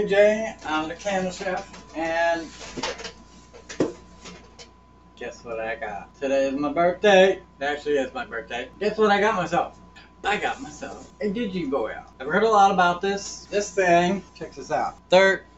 AJ. I'm the candle chef, and guess what I got? Today is my birthday. Actually is my birthday. Guess what I got myself? I got myself a Digiboil. I've heard a lot about this. This thing, check this out.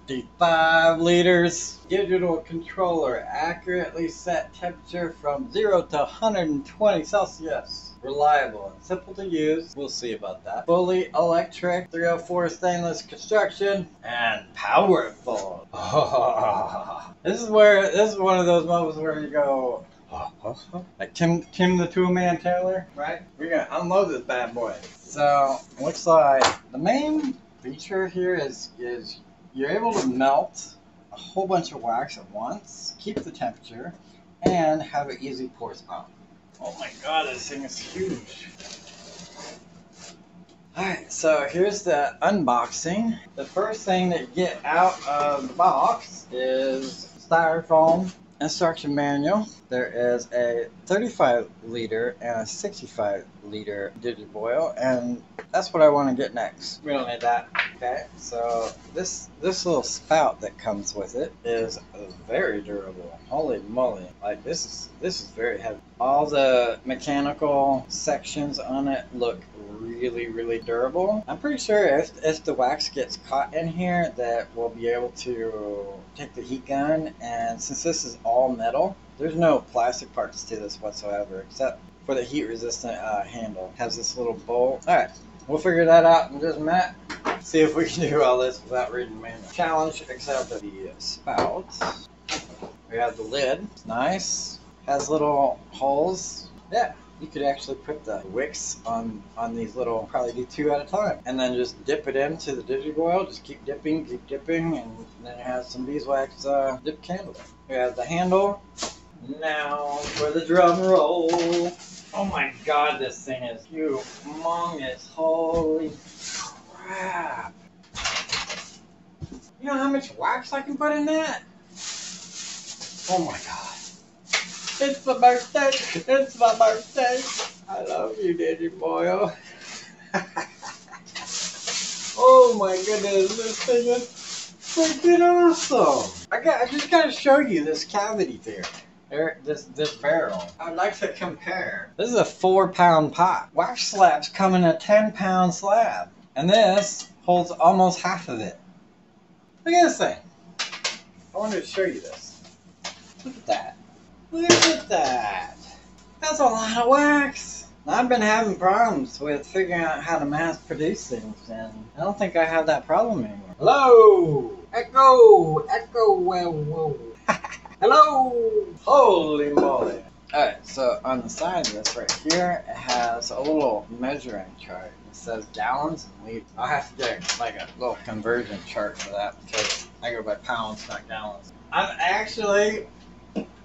35 liters digital controller, accurately set temperature from 0 to 120 Celsius. Reliable and simple to use. We'll see about that. Fully electric, 304 stainless construction, and powerful. this is where this is one of those moments where you go, like Tim Tim the Tool Man Taylor, right? We're gonna unload this bad boy. So looks like the main feature here is is you're able to melt a whole bunch of wax at once, keep the temperature, and have it easy pours out. Oh my god, this thing is huge. Alright, so here's the unboxing. The first thing that you get out of the box is styrofoam instruction manual. There is a 35 liter and a 65 liter Digiboil, and that's what I want to get next. We don't need that. Okay, so this this little spout that comes with it is very durable. Holy moly! Like this is this is very heavy. All the mechanical sections on it look really really durable. I'm pretty sure if if the wax gets caught in here, that we'll be able to take the heat gun, and since this is all metal, there's no plastic parts to this whatsoever, except for the heat resistant uh, handle. Has this little bolt. Alright, we'll figure that out in just a minute. See if we can do all this without reading the manual. Challenge, except the spout. We have the lid. It's nice. Has little holes. Yeah, you could actually put the wicks on on these little probably do two at a time and then just dip it into the digiboil just keep dipping keep dipping and then it has some beeswax uh, dip candle we have the handle now for the drum roll oh my god this thing is humongous holy crap you know how much wax i can put in that oh my god it's my birthday. It's my birthday. I love you, Digiboil. oh my goodness, this thing is freaking awesome. I got. I just gotta show you this cavity there. This this barrel. I'd like to compare. This is a four pound pot. Wax slabs come in a ten pound slab, and this holds almost half of it. Look at this thing. I wanted to show you this. Look at that. Look at that. That's a lot of wax. I've been having problems with figuring out how to mass produce things, and I don't think I have that problem anymore. Hello! Echo! Echo! Whoa, whoa. Hello! Holy moly! Alright, so on the side of this right here, it has a little measuring chart. It says gallons and liters. I'll have to get like a little conversion chart for that because I go by pounds, not gallons. I'm actually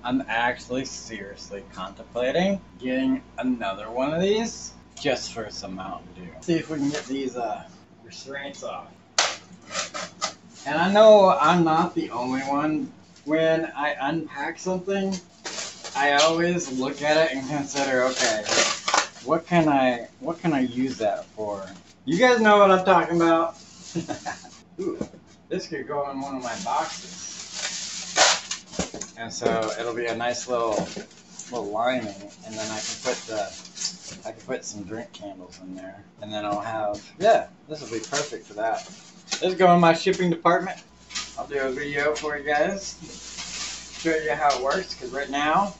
I'm actually seriously contemplating getting another one of these just for some Mountain Dew. See if we can get these uh, restraints off. And I know I'm not the only one. When I unpack something, I always look at it and consider, okay, what can I what can I use that for? You guys know what I'm talking about? Ooh, this could go in one of my boxes and so it'll be a nice little little lining, and then I can put the I can put some drink candles in there, and then I'll have yeah, this will be perfect for that. This go in my shipping department. I'll do a video for you guys, show you how it works. Because right now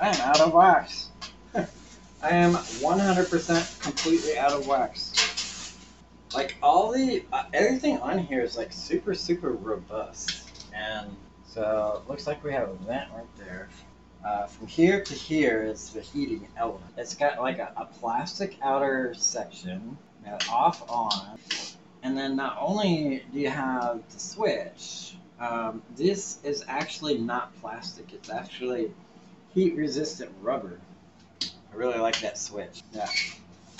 I am out of wax. I am 100% completely out of wax. Like all the uh, everything on here is like super super robust and so it looks like we have a vent right there. Uh, from here to here is the heating element. It's got like a, a plastic outer section, off on, and then not only do you have the switch, um, this is actually not plastic. It's actually heat resistant rubber. I really like that switch. Yeah.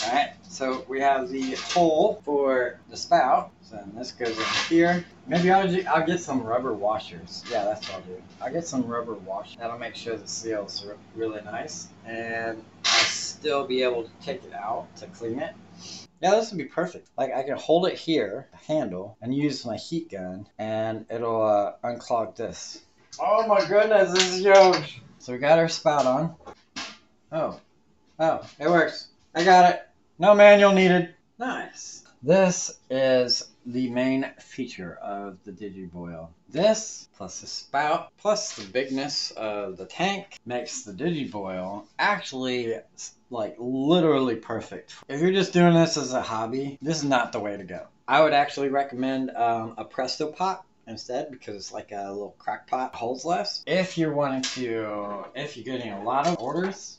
Alright, so we have the hole for the spout. So this goes in here. Maybe I'll, I'll get some rubber washers. Yeah, that's what I'll do. I'll get some rubber washers. That'll make sure the seal's are really nice. And I'll still be able to take it out to clean it. Yeah, this would be perfect. Like I can hold it here, the handle, and use my heat gun, and it'll uh, unclog this. Oh my goodness, this is huge. So we got our spout on. Oh, oh, it works. I got it. No manual needed. Nice. This is the main feature of the Digiboil. This, plus the spout, plus the bigness of the tank, makes the Digiboil actually like literally perfect. If you're just doing this as a hobby, this is not the way to go. I would actually recommend um, a Presto pot instead because it's like a little crack pot holds less. If you're wanting to, if you're getting a lot of orders,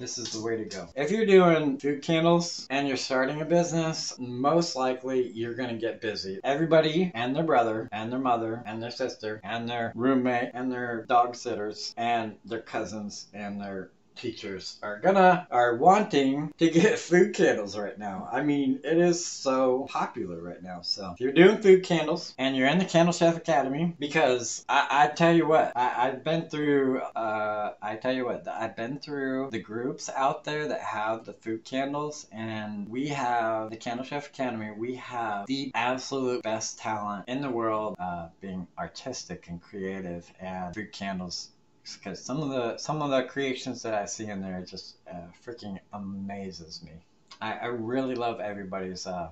this is the way to go. If you're doing food candles and you're starting a business, most likely you're going to get busy. Everybody and their brother and their mother and their sister and their roommate and their dog sitters and their cousins and their teachers are gonna are wanting to get food candles right now. I mean, it is so popular right now. So if you're doing food candles and you're in the Candle Chef Academy, because I, I tell you what, I, I've been through. Uh, I tell you what, I've been through the groups out there that have the food candles, and we have the Candle Chef Academy. We have the absolute best talent in the world, uh, being artistic and creative, and food candles because some of the some of the creations that I see in there just uh, freaking amazes me. I, I really love everybody's uh,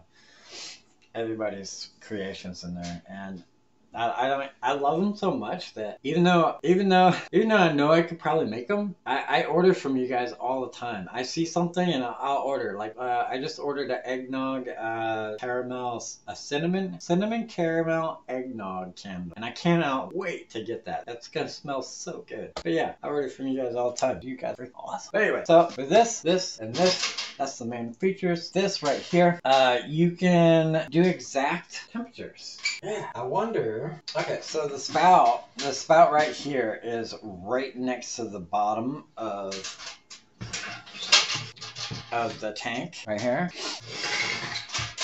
everybody's creations in there, and I, I I love them so much that even though even though even though I know I could probably make them, I, I order from you guys all the time. I see something and I'll, I'll order. Like uh, I just ordered an eggnog uh, caramel a cinnamon cinnamon caramel eggnog candle, and I cannot wait to get that. That's gonna smell so good. But yeah, I order from you guys all the time. You guys are awesome. But anyway, so with this, this, and this, that's the main features. This right here, uh, you can do exact temperatures. Yeah, I wonder. Okay, so the spout, the spout right here is right next to the bottom of of the tank right here.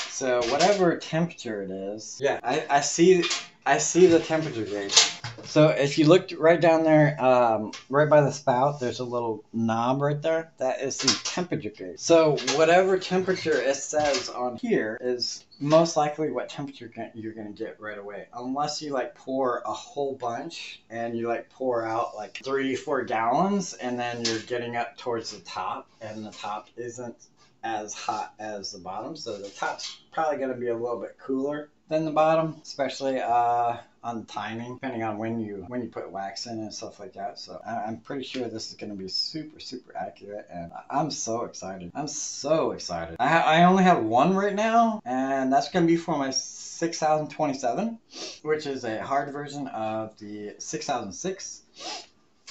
So whatever temperature it is, yeah, I, I see I see the temperature gauge. So if you looked right down there, um, right by the spout, there's a little knob right there. That is the temperature gauge. So whatever temperature it says on here is most likely what temperature you're going to get right away. Unless you like pour a whole bunch and you like pour out like three, four gallons and then you're getting up towards the top and the top isn't as hot as the bottom. So the top's probably going to be a little bit cooler than the bottom, especially uh, on timing, depending on when you when you put wax in and stuff like that. So I, am pretty sure this is going to be super super accurate, and I'm so excited. I'm so excited. I, I only have one right now, and that's going to be for my 6027, which is a hard version of the 6006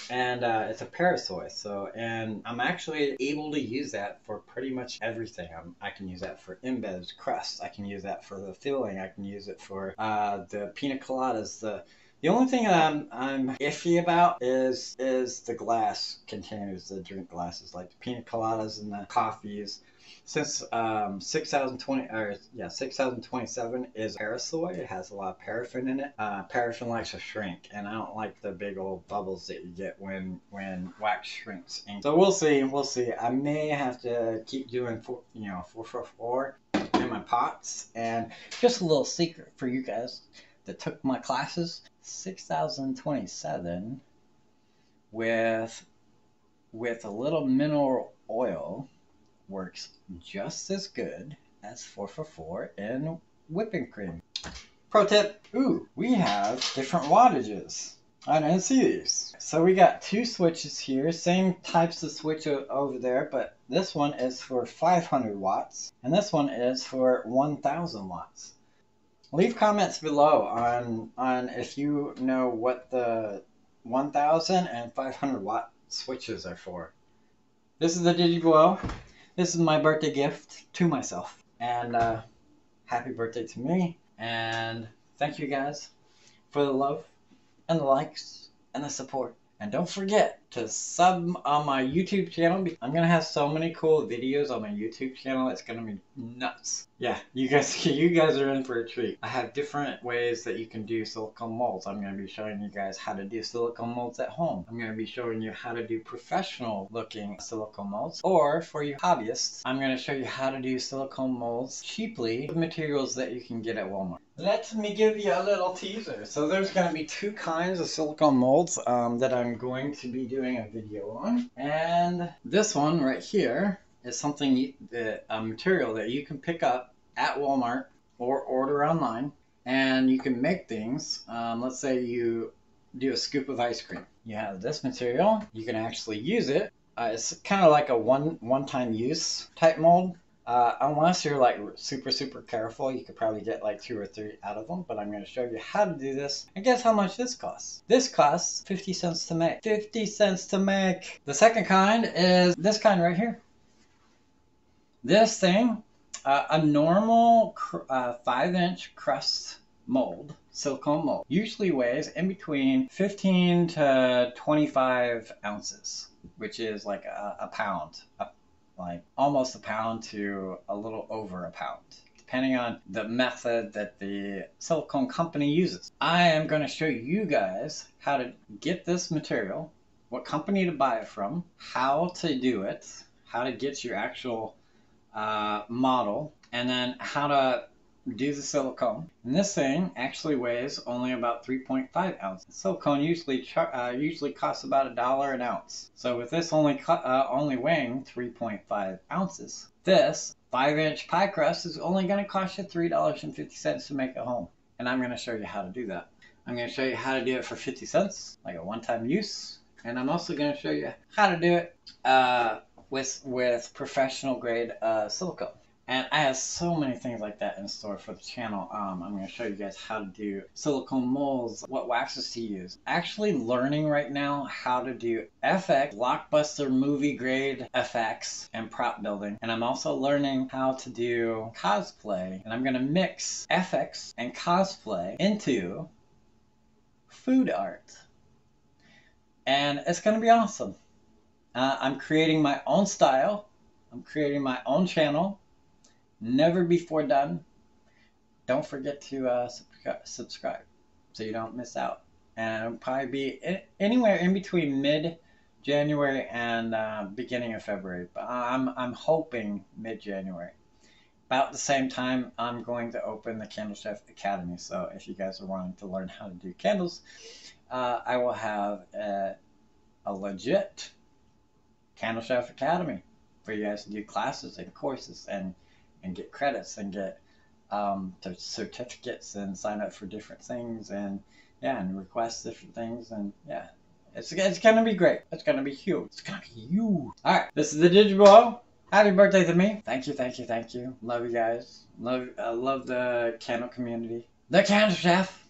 and uh, it's a Parasoy. So, and I'm actually able to use that for pretty much everything. I'm, i can use that for embeds, crust. I can use that for the filling. I can use it for uh, the pina coladas. The the only thing that I'm I'm iffy about is is the glass containers, the drink glasses, like the pina coladas and the coffees since um, 6020 or yeah 6027 is parasoy it has a lot of paraffin in it. Uh, paraffin likes to shrink and i don't like the big old bubbles that you get when when wax shrinks. So we'll see we'll see. I may have to keep doing four, you know 444 in my pots. And just a little secret for you guys that took my classes. 6027 with with a little mineral oil works just as good as 444 in whipping cream. Pro tip, ooh, we have different wattages. I didn't see these. So we got two switches here, same types of switch over there, but this one is for 500 watts, and this one is for 1000 watts. Leave comments below on, on if you know what the 1000 and 500 watt switches are for. This is the Digiboil. This is my birthday gift to myself. And uh, happy birthday to me. And thank you guys for the love and the likes and the support. And don't forget to sub on my YouTube channel. I'm going to have so many cool videos on my YouTube channel. It's going to be nuts. yeah, you guys, you guys are in for a treat. I have different ways that you can do silicone molds. I'm going to be showing you guys how to do silicone molds at home. I'm going to be showing you how to do professional looking silicone molds. Or for you hobbyists, I'm going to show you how to do silicone molds cheaply with materials that you can get at Walmart. Let me give you a little teaser. So there's going to be two kinds of silicone molds um, that I'm going to be doing a video on. And this one right here is something, you, a material that you can pick up at Walmart or order online, and you can make things. Um, let's say you do a scoop of ice cream. You have this material. You can actually use it. Uh, it's kind of like a one one time use type mold. Uh, unless you're like super super careful, you could probably get like two or three out of them. But I'm going to show you how to do this. And guess how much this costs? This costs 50 cents to make. 50 cents to make. The second kind is this kind right here. This thing uh, a normal uh, 5 inch crust mold, silicone mold, usually weighs in between 15 to 25 ounces, which is like a, a pound, a, like almost a pound to a little over a pound depending on the method that the silicone company uses. I am going to show you guys how to get this material, what company to buy it from, how to do it, how to get your actual uh, model and then how to do the silicone. And this thing actually weighs only about 3.5 ounces. Silicone usually uh, usually costs about a dollar an ounce. So with this only uh, only weighing 3.5 ounces, this 5-inch pie crust is only going to cost you $3.50 to make at home. And I'm going to show you how to do that. I'm going to show you how to do it for 50 cents, like a one-time use. And I'm also going to show you how to do it uh, with with professional grade uh, silicone. And I have so many things like that in store for the channel. Um, I'm going to show you guys how to do silicone molds, what waxes to use. Actually learning right now how to do FX, blockbuster movie grade FX and prop building. And I'm also learning how to do cosplay. And I'm going to mix FX and cosplay into food art. And it's going to be awesome. Uh, I'm creating my own style. I'm creating my own channel. Never before done. Don't forget to uh, subscribe so you don't miss out. And it'll probably be anywhere in between mid January and uh, beginning of February. But I'm, I'm hoping mid January. About the same time, I'm going to open the Candle Chef Academy. So if you guys are wanting to learn how to do candles, uh, I will have a, a legit Candle Chef Academy for you guys to do classes and courses and and get credits and get um, certificates and sign up for different things and yeah and request different things and yeah. It's it's gonna be great. It's gonna be huge. It's gonna be huge. All right. This is the Digiboil happy birthday to me. Thank you thank you thank you. Love you guys. Love I love the candle community. The candle chef